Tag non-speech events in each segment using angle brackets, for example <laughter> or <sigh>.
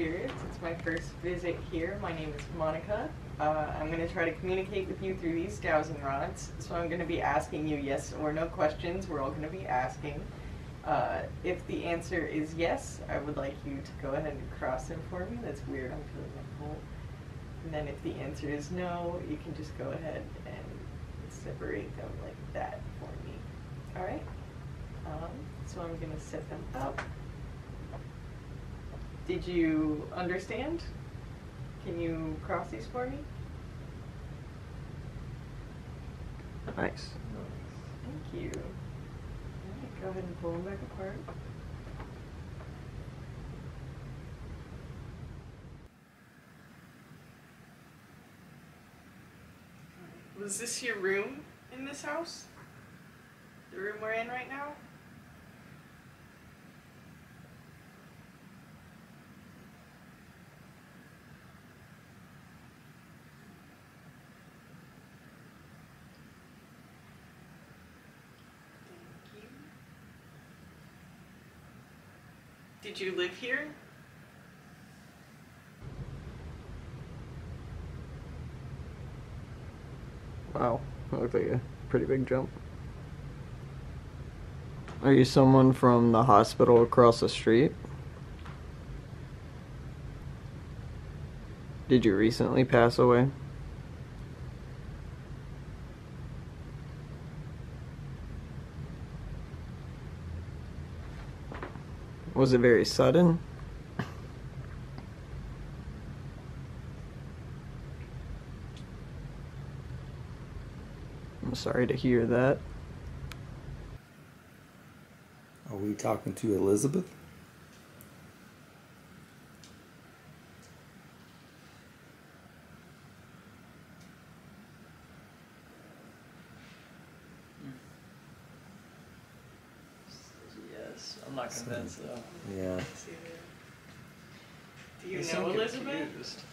It's my first visit here. My name is Monica. Uh, I'm going to try to communicate with you through these dowsing rods. So I'm going to be asking you yes or no questions. We're all going to be asking. Uh, if the answer is yes, I would like you to go ahead and cross them for me. That's weird. I'm feeling like hole. And then if the answer is no, you can just go ahead and separate them like that for me. All right? Um, so I'm going to set them up. Did you understand? Can you cross these for me? Nice. Thank you. Right, go ahead and pull them back apart. Was this your room in this house? The room we're in right now? Did you live here? Wow. That looked like a pretty big jump. Are you someone from the hospital across the street? Did you recently pass away? Was it very sudden? I'm sorry to hear that. Are we talking to Elizabeth? Yes, I'm not convinced, though. Yeah. See there. Do you know Elizabeth?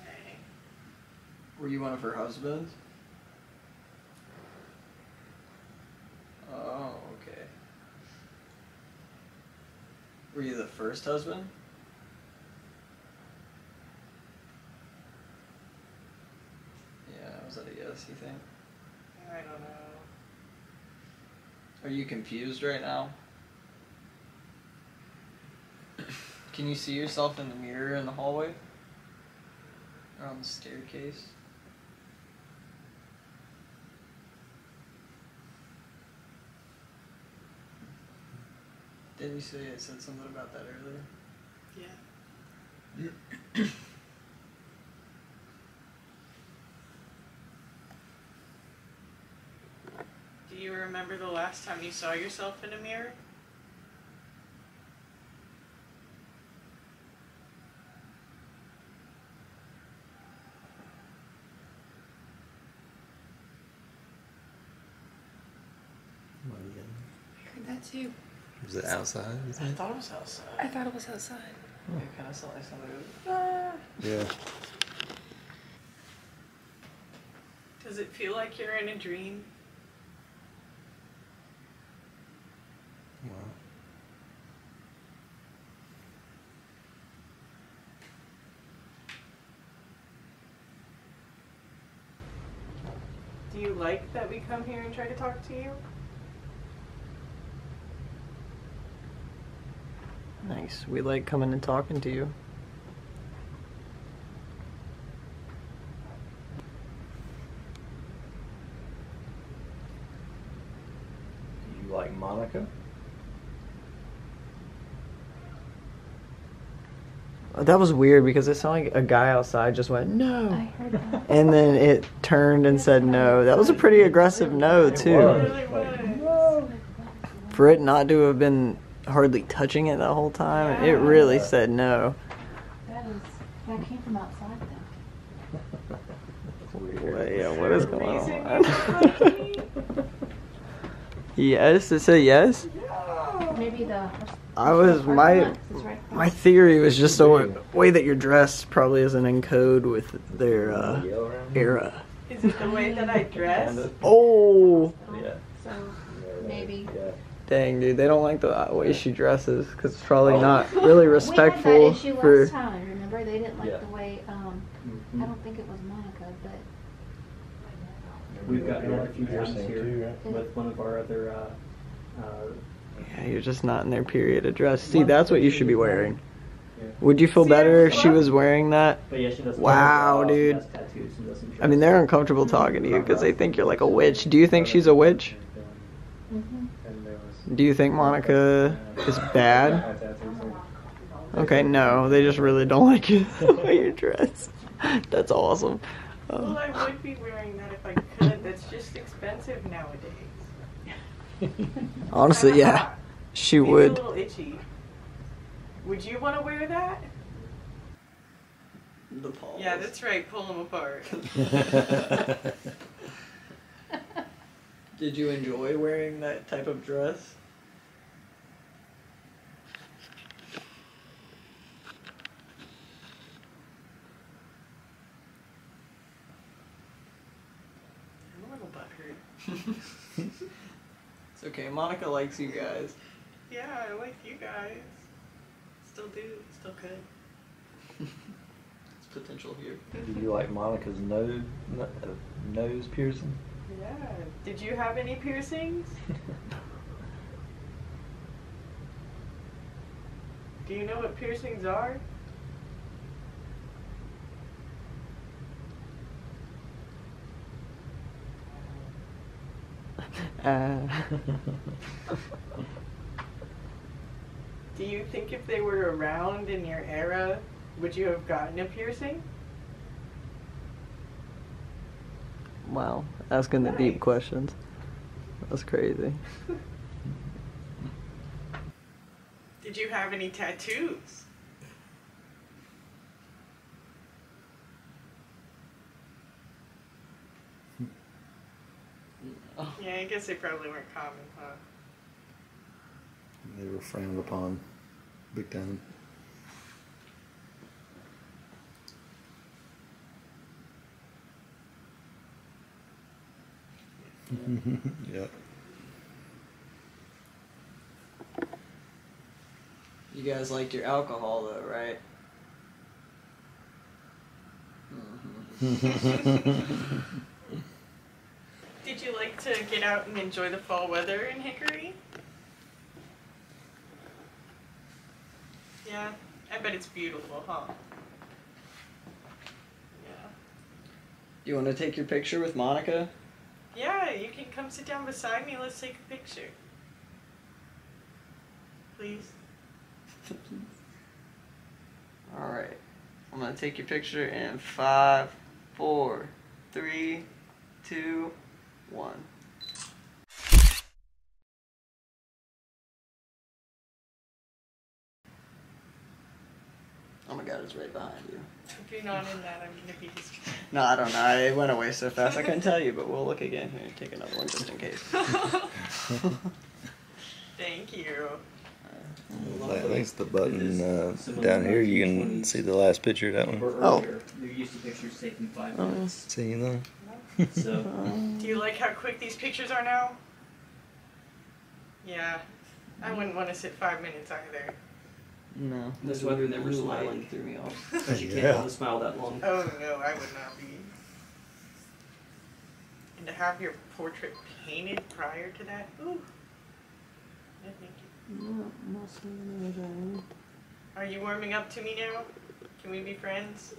Okay. Were you one of her husbands? Oh, okay. Were you the first husband? Yeah, was that a yes, you think? I don't know. Are you confused right now? Can you see yourself in the mirror in the hallway? Or on the staircase? Didn't you say I said something about that earlier? Yeah. <clears throat> you remember the last time you saw yourself in a mirror? I heard that too. Was it outside? you I think? thought it was outside. I thought it was outside. It kind of sounded like somebody was, ah. Yeah. Does it feel like you're in a dream? Wow. Do you like that we come here and try to talk to you? Nice. We like coming and talking to you. You like Monica? Uh, That was weird because it sounded like a guy outside just went no, I heard that. and then it turned and said no. That was a pretty aggressive no too. For it not to have been hardly touching it the whole time, it really said no. That is. That came from outside though. Yeah, what is going on? <laughs> yes, it said yes. Maybe the. I was my right across. My theory was just the way, way that you're dressed probably isn't in code with their uh, era. Is it the way that I dress? Oh, Yeah. So maybe. Dang, dude, they don't like the uh, way she dresses because it's probably Oh. not <laughs> really respectful. We respectful had that issue for. last time, remember? They didn't like Yeah. the way, um, I don't think it was Monica, but We've gotten that a few times here too, right? with one of our other. Uh, uh, Yeah, you're just not in their period of dress. See, that's what you should be wearing. Would you feel better if she was wearing that? But yeah, she does. Wow, dude. has tattoos and doesn't I mean, they're uncomfortable talking to you because they think you're like a witch. Do you think she's a witch? Mm-hmm. Do you think Monica is bad? Okay, no, they just really don't like you <laughs> the way <laughs> you dress. That's awesome. Well, I would be wearing that if I could. That's just expensive nowadays. <laughs> honestly, yeah, she Makes it would. a little itchy. Would you want to wear that? The balls. Yeah, that's right. Pull them apart. <laughs> <laughs> Did you enjoy wearing that type of dress? I'm a little butthurt. It's okay. Monica likes you guys. Yeah, I like you guys. Still do. Still could. <laughs> it's potential here. Do you like Monica's nose uh, nose piercing? Yeah. Did you have any piercings? <laughs> Do you know what piercings are? Uh, <laughs> Do you think if they were around in your era, would you have gotten a piercing? wow, asking the deep questions. That's crazy. <laughs> Did you have any tattoos? Yeah, I guess they probably weren't common, huh? They were frowned upon, big time. <laughs> yep. You guys liked your alcohol though, right? Did <laughs> <laughs> you like to get out and enjoy the fall weather in Hickory? Yeah, I bet it's beautiful, huh? Yeah. You want to take your picture with Monica? Yeah, you can come sit down beside me. Let's take a picture. Please. <laughs> All right. I'm gonna take your picture in five, four, three, two, one. Oh my god, it's right behind you. If you're not in that, I'm gonna be distracted. No, I don't know. It went away so fast I couldn't tell you, but we'll look again here. Take another one just in case. <laughs> <laughs> Thank you. At least the button uh, down here, you can see the last picture of that one. Or Oh. earlier, They're used to pictures taken five Oh. minutes. See them? So <laughs> Do you like how quick these pictures are now? Yeah. I wouldn't want to sit five minutes either. No. This weather, they were Blue smiling. lighting threw me off. <laughs> because you can't Yeah. hold a smile that long. Oh no, I would not be. And to have your portrait painted prior to that, ooh. No, thank you. Are you warming up to me now? Can we be friends?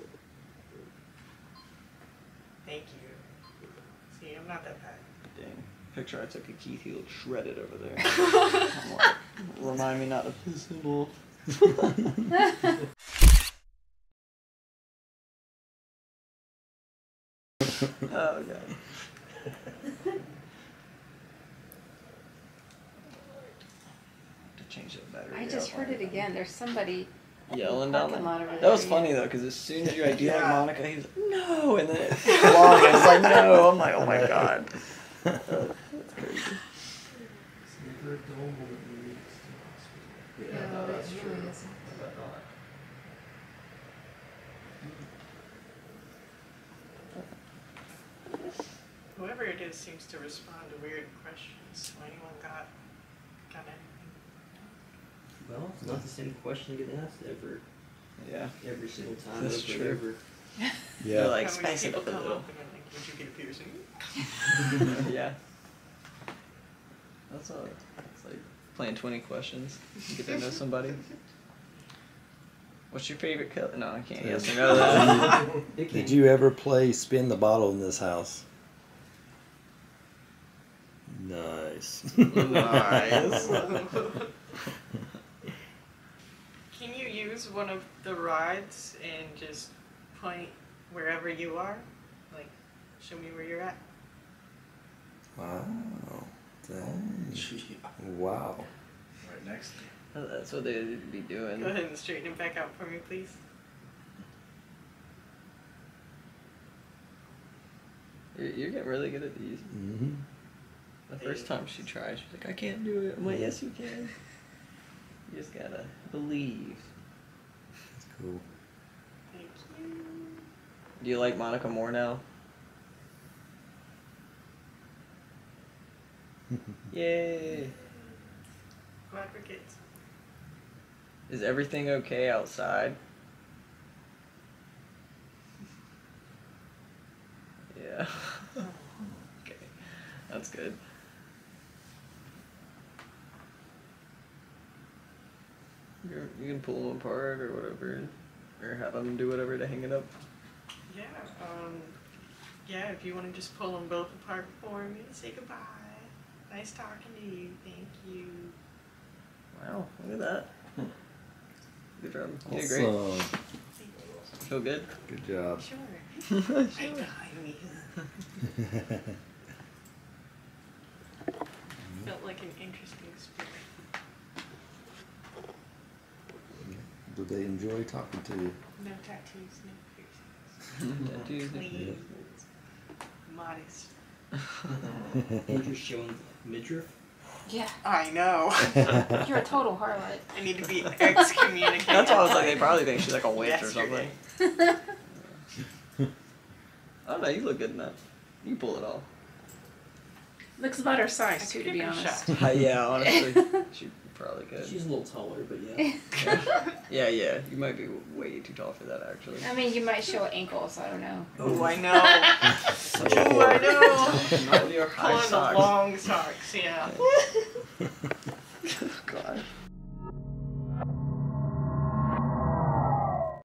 Thank you. See, I'm not that bad. Dang. Picture I took of Keith, he looked shredded over there. <laughs> Like, Remind me not to piss him off. oh god. <laughs> To change that battery. I just heard it again. Um, There's somebody. Yelling down Parking there. lot That was funny though, because as soon as you like, do you like Monica? He's like, no, and then it's <laughs> long, and it's like, no. I'm like, oh my <laughs> god. That's crazy. No, it really. Whoever it is seems to respond to weird questions. So anyone got Got it. Well, it's not the same question you get asked ever, Yeah. every single time. That's over and true. over. <laughs> They're like spice it up a little. up like, would you get a piercing? <laughs> <laughs> yeah. That's all. It's like playing twenty questions. You get to know somebody. What's your favorite color? No, I can't. Yes or no. That. Did you ever play spin the bottle in this house? Nice. Nice. Can use one of the rods and just point wherever you are? Like, show me where you're at. wow. Dang. Wow. Right next to me. That's what they'd be doing. Go ahead and straighten it back out for me, please. You're, you're getting really good at these. hmm The first time she tried, she's like, I can't do it. I'm like, yes, you can. You just gotta believe. That's cool. Thank you. Do you like Monica more now? <laughs> Yay! Glad for kids. Is everything okay outside? <laughs> Yeah. <laughs> okay, that's good. You can pull them apart or whatever, or have them do whatever to hang it up. Yeah, um, yeah, if you want to just pull them both apart for me, say goodbye. Nice talking to you. Thank you. Wow, look at that. Good job. You did great. Awesome. Feel good? Good job. Sure. <laughs> Sure. Right behind me. Felt like an interesting spirit. Did they enjoy talking to you? No tattoos, no piercings. Tattoos. Clean. Modest. <laughs> You're showing midriff. Yeah, I know. <laughs> you're a total harlot. I need to be excommunicated. That's why I was like, they probably think she's like a witch or something. <laughs> I don't know, you look good in that. You pull it off. Looks about her size too, to be give it a honest. Uh, yeah, honestly, she probably could. She's a little taller, but yeah. <laughs> Yeah, yeah, you might be way too tall for that actually. I mean, you might show ankles. I don't know. Oh, I know. <laughs> Such Oh, I know. Not with your high Pulling the long socks, yeah.